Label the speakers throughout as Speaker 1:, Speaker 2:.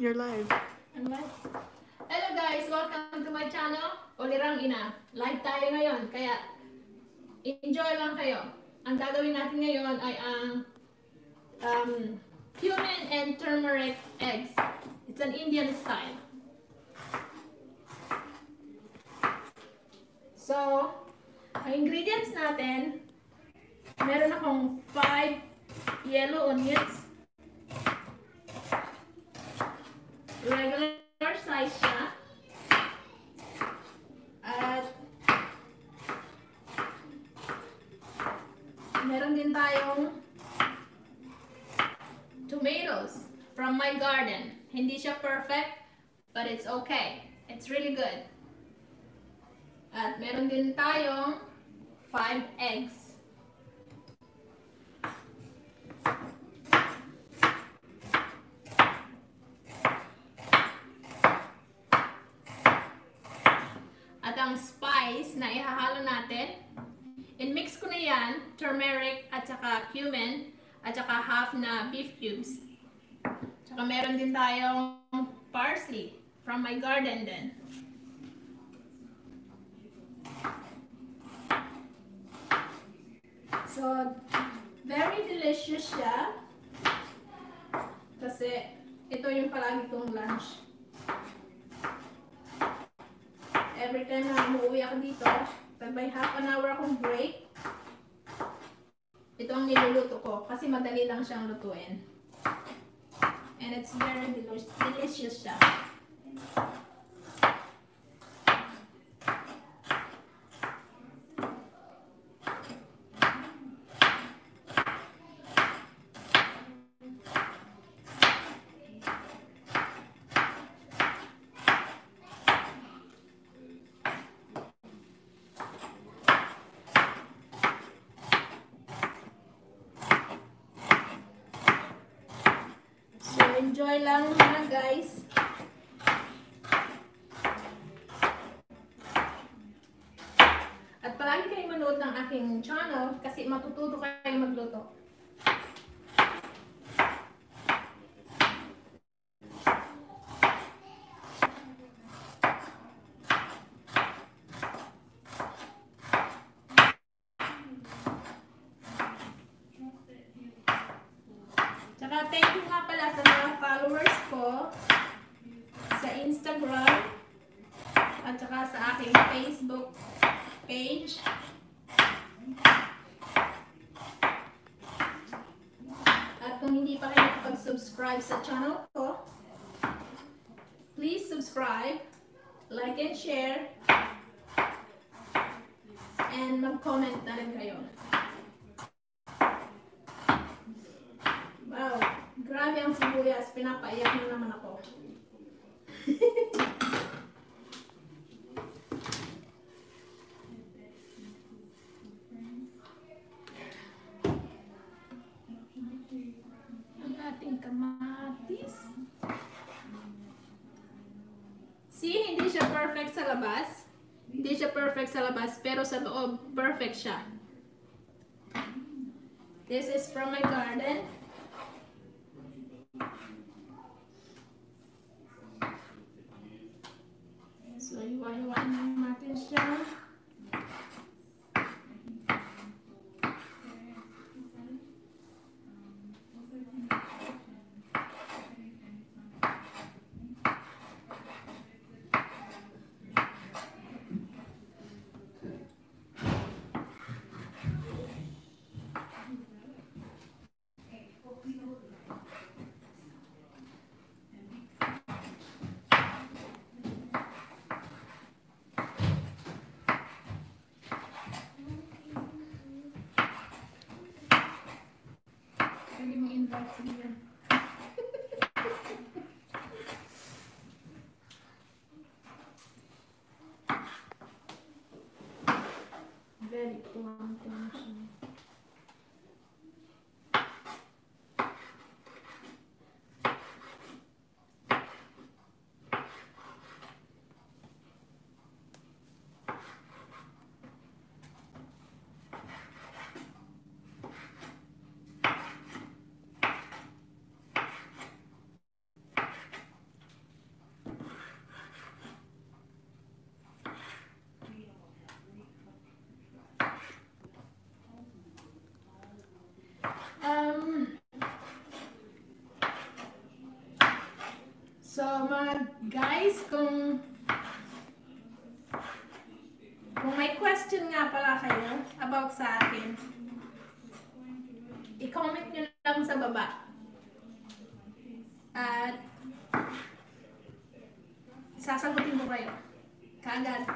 Speaker 1: You're live.
Speaker 2: Hello guys! Welcome to my channel, Olirang Ina. Live tayo ngayon, kaya enjoy lang kayo. Ang gagawin natin ngayon ay ang um, cumin and turmeric eggs. It's an Indian style. So, ang ingredients natin, meron akong 5 yellow onions, regular size siya. At meron din tayong tomatoes from my garden. Hindi siya perfect, but it's okay. It's really good. At meron din tayong 5 eggs. At ang spice na ihahalo natin, in-mix ko na yan, turmeric at saka cumin, at saka half na beef cubes. Tsaka meron din tayong parsley from my garden din. So, very delicious siya. Kasi, ito yung palagi kong lunch. Every time na umuwi ako dito, pag may half an hour akong break, ito ang niluluto ko kasi madali lang siyang lutuin. And it's very delicious, siya. Lang muna guys. At palagi kayong manood ng aking channel kasi matututo kayo magluto. Tsaka thank you nga pala sa mga followers ko sa Instagram at saka sa aking Facebook page. At kung hindi pa kayo nakapag-subscribe sa channel ko, please subscribe, like and share, and mag-comment na rin kayo. Wow, grabe ang sibuyas. Pinapaiyak mo naman ako. Pero sa loob, perfect siya. This is from my garden. So, iwa-iwain lang natin siya. sending me invites again. Very blunt. Mga guys, kung kung may question nga pala kayo about sa akin, i-comment nyo lang sa baba. At sasagutin ko kayo. Kaagad.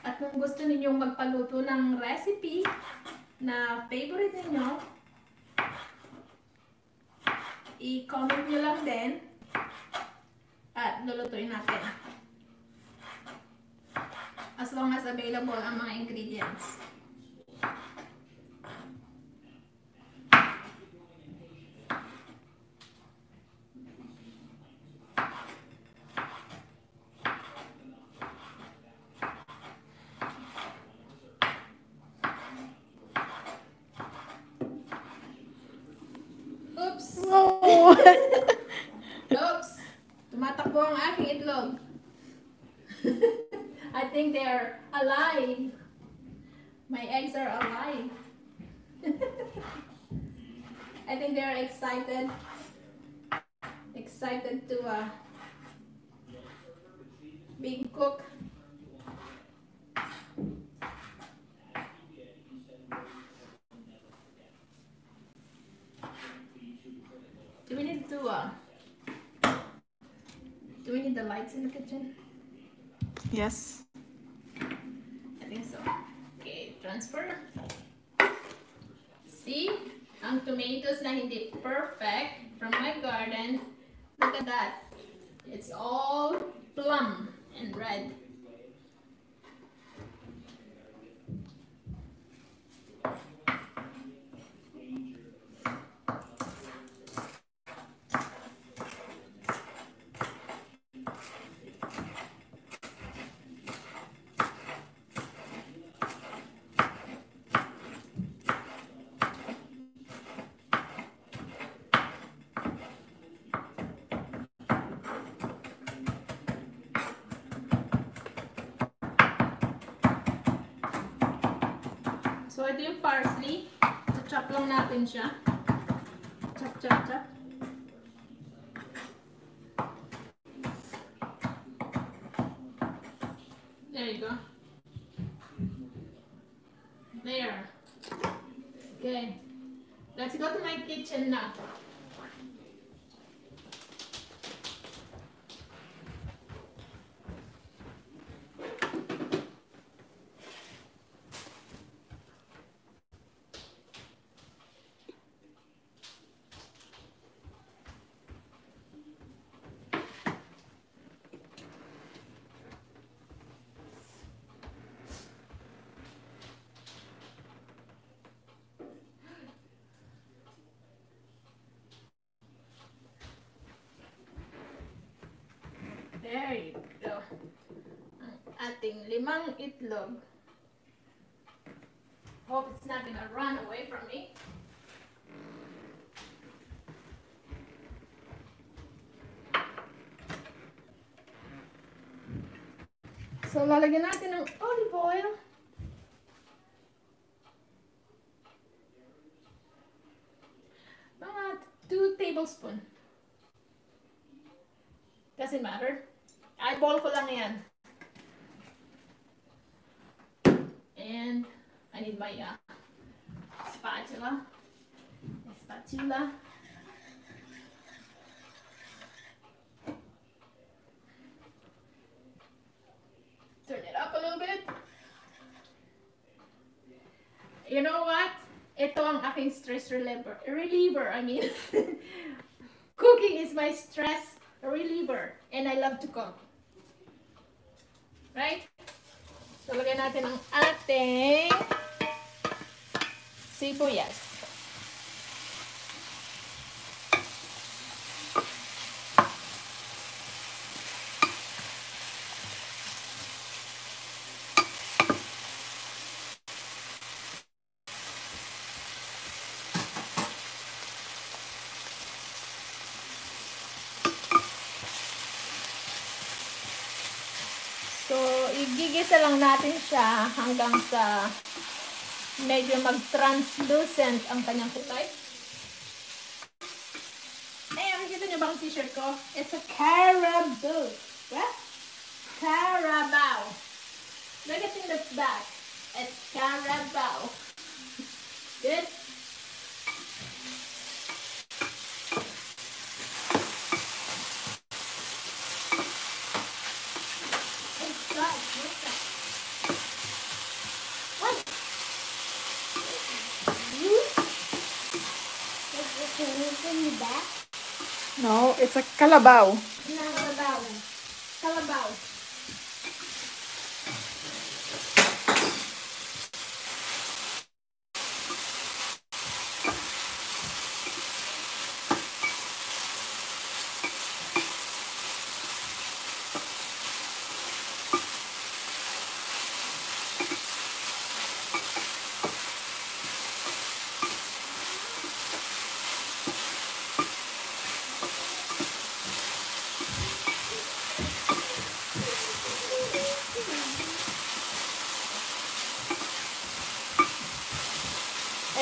Speaker 2: At kung gusto ninyong magpaluto ng recipe na favorite ninyo, i-comment nyo lang din at lulutuin natin. As long as available ang mga ingredients. Oops! Tumatakbo ang aking itlog. I think they're alive. My eggs are alive. I think they're excited. Excited to uh, be cooked. Do we need to uh, do we need the lights in the kitchen?
Speaker 1: yes.
Speaker 2: I think so. Okay, transfer. See? Ang tomatoes na hindi perfect from my garden. Look at that. It's all plum and red. So, ito yung parsley. Chop lang natin siya. Chop, chop, chop. There you go. There. Okay. Let's go to my kitchen now. There you go. Ang ating limang itlog. Hope it's not gonna run away from me. So, lalagyan natin ng olive oil. Mga 2 tablespoon. Doesn't matter. Eyeball ko lang yan. And I need my uh, spatula. My spatula. Turn it up a little bit. You know what? Ito ang aking stress reliever. Reliever, I mean. Cooking is my stress reliever. And I love to cook. Right? So, lagyan natin ang ating sibuyas. So, igigisa lang natin siya hanggang sa medyo mag-translucent ang kanyang kulay. Nakikita niyo ba ang t-shirt ko? It's a Carabao. What? Carabao. Look at in back. It's Carabao. Good? It's got, what's that? What?
Speaker 3: in the back.
Speaker 1: No, it's a kalabaw.
Speaker 2: Kalabaw. Kalabaw.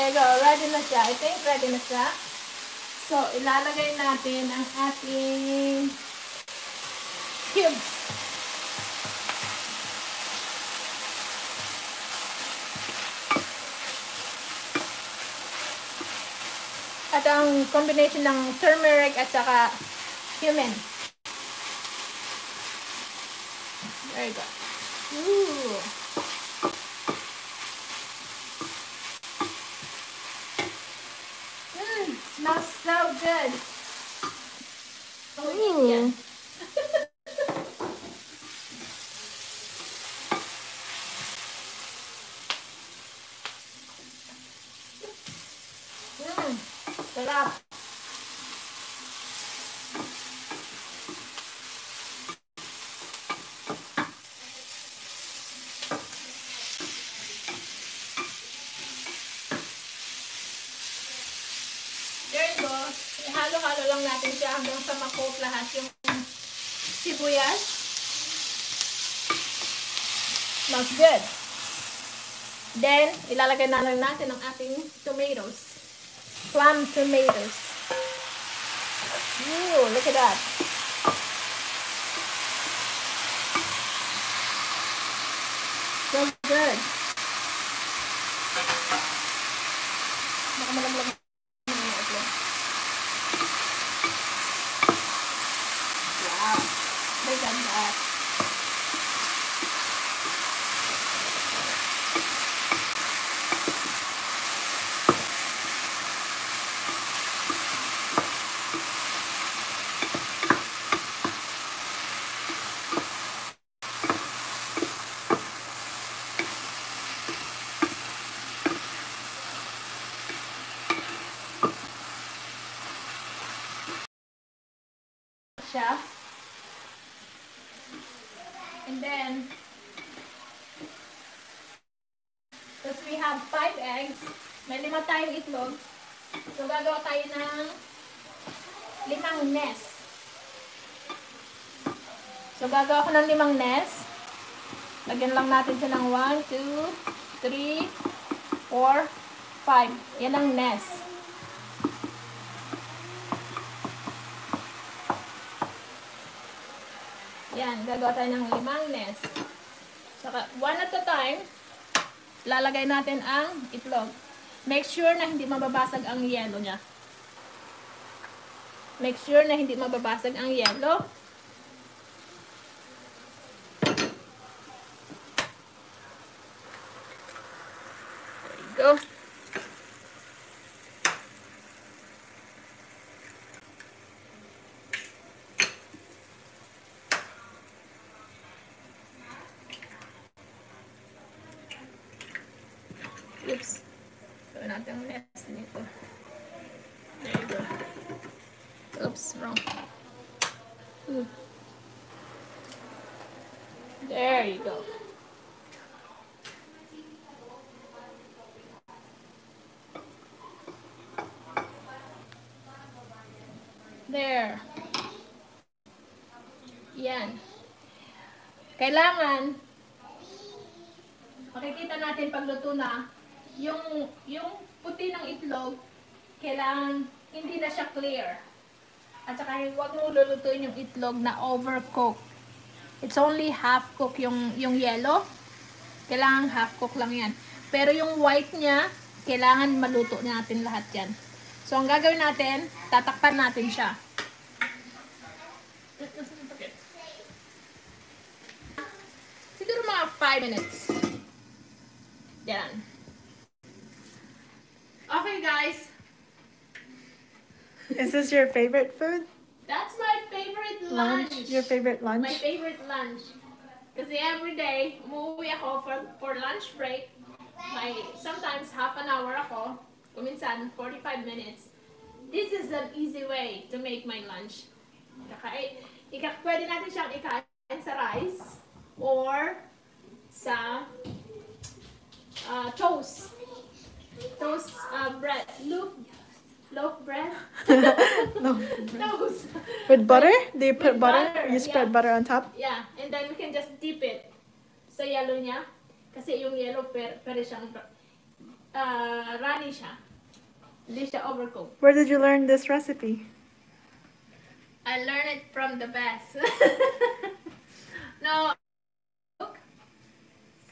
Speaker 2: There you go. Ready na siya. I think ready na siya. So, ilalagay natin ang ating cubes. At ang combination ng turmeric at saka cumin. There you go. Ooh. Mmm, smells so good. Oh,
Speaker 1: Ooh.
Speaker 2: Mmm, sarap. There you go. Halo-halo lang natin siya hanggang sa makop lahat yung sibuyas. Smells good. Then, ilalagay na lang natin ang ating tomatoes. Plum tomatoes. Ooh, look at that. So good. Baka malamlam na yung itlog. Wow. May ganda. siya. And then, because we have five eggs, may lima tayong itlog. So, gagawa tayo ng limang nest. So, gagawa ko ng limang nest. Lagyan lang natin siya ng 1, 2, 3, 4, 5. Yan ang nest. Yan, gagawa tayo ng limang nest. Saka, one at a time, lalagay natin ang itlog. Make sure na hindi mababasag ang yellow niya. Make sure na hindi mababasag ang yellow. There you go. Oops. Gawin natin ang nest nito. There you go. Oops, wrong. Ooh. There you go. There. Yan. Kailangan makikita natin pagluto na yung yung puti ng itlog kailangan hindi na siya clear. At saka huwag mo lulutuin yung itlog na overcook. It's only half cook yung, yung yellow. Kailangan half cook lang yan. Pero yung white niya, kailangan maluto natin lahat yan. So, ang gagawin natin, tatakpan natin siya. Siguro mga 5 minutes. Yan. Okay, guys.
Speaker 1: Is this your favorite food?
Speaker 2: That's my favorite
Speaker 1: Lunch?
Speaker 2: lunch.
Speaker 1: Your favorite lunch?
Speaker 2: My favorite lunch. Kasi every day, umuwi ako for, for lunch break. May, sometimes half an hour ako. Kuminsan, 45 minutes. This is an easy way to make my lunch. Kakain, ika, pwede natin siyang ikain sa rice or sa uh, toast. Toast uh, bread. Loaf, loaf bread?
Speaker 1: no.
Speaker 2: toast.
Speaker 1: With butter? Do you put butter?
Speaker 2: butter,
Speaker 1: You spread
Speaker 2: yeah.
Speaker 1: butter on top?
Speaker 2: Yeah, and then we can just dip it sa yellow niya. Kasi yung yellow, per, pwede siyang uh, runny siya. Hindi siya overcooked.
Speaker 1: Where did you learn this recipe?
Speaker 2: I learned it from the best. no,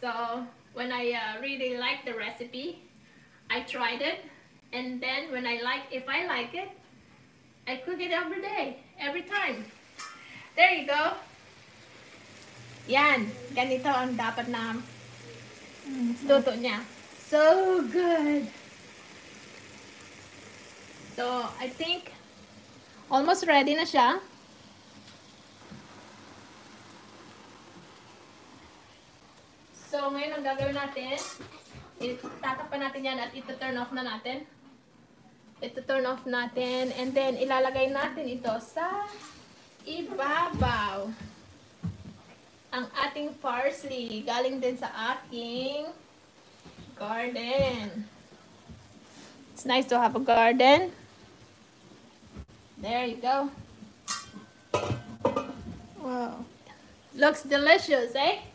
Speaker 2: so when I uh, really like the recipe, I tried it, and then when I like, if I like it, I cook it every day, every time. There you go. Yan, ganito ang dapat na luto niya. So good. So, I think almost ready na siya. So, ngayon ang gagawin natin, itatakpan natin yan at ito-turn off na natin. Ito-turn off natin and then ilalagay natin ito sa ibabaw. Ang ating parsley, galing din sa aking garden. It's nice to have a garden. There you go.
Speaker 1: Wow.
Speaker 2: Looks delicious, eh?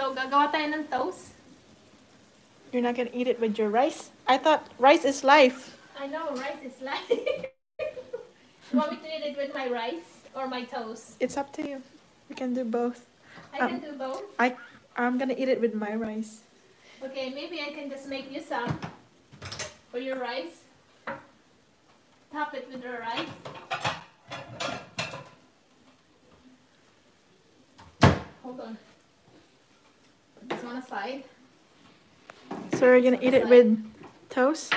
Speaker 2: So, gagawa tayo ng toast.
Speaker 1: You're not gonna eat it with your rice? I thought rice is life.
Speaker 2: I know, rice is life. you want me to eat it with my rice or my toast?
Speaker 1: It's up to you. You can do both.
Speaker 2: I
Speaker 1: Um,
Speaker 2: can do both.
Speaker 1: I I'm gonna eat it with my rice.
Speaker 2: Okay, maybe I can just make you some for your rice. Top it with your rice. Hold on. This one aside.
Speaker 1: So you're gonna eat it with toast?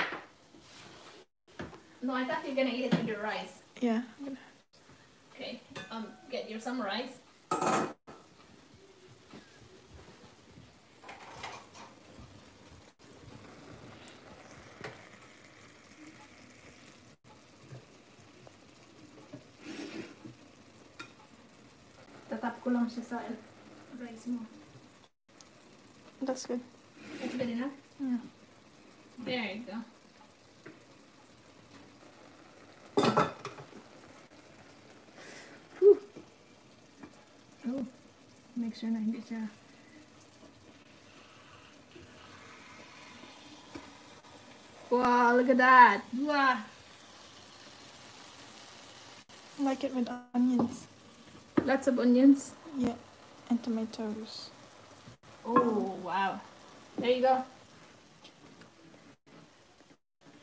Speaker 2: No, I thought you're gonna eat it with your rice.
Speaker 1: Yeah.
Speaker 2: Okay, um, get you some rice. Tatap ko lang siya sa rice mo.
Speaker 1: That's good.
Speaker 2: That's good enough?
Speaker 1: Yeah.
Speaker 2: There you go. Whew. Oh, make sure na hindi siya. Wow, look at that. Wow.
Speaker 1: Like it with onions.
Speaker 2: Lots of onions.
Speaker 1: Yeah. And tomatoes.
Speaker 2: Oh, wow. There you go.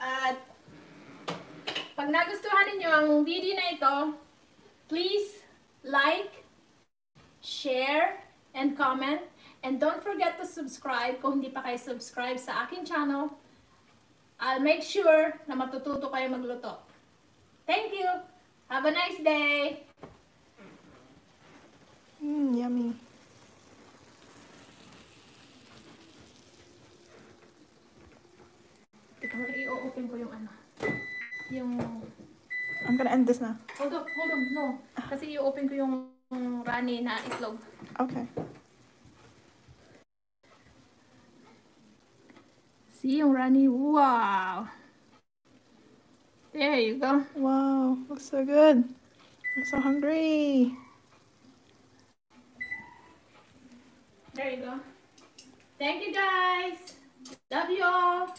Speaker 2: At pag nagustuhan ninyo ang video na ito, please like, share, and comment. And don't forget to subscribe kung hindi pa kayo subscribe sa aking channel. I'll make sure na matututo kayo magluto. Thank you! Have a nice day!
Speaker 1: Mmm, yummy. End this now.
Speaker 2: Hold on, hold on, no. Kasi i-open ko yung runny na itlog.
Speaker 1: Okay.
Speaker 2: See yung runny? Wow! There you go.
Speaker 1: Wow, looks so good. I'm so hungry.
Speaker 2: There you go. Thank you guys. Love you all.